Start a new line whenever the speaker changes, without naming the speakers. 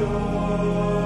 your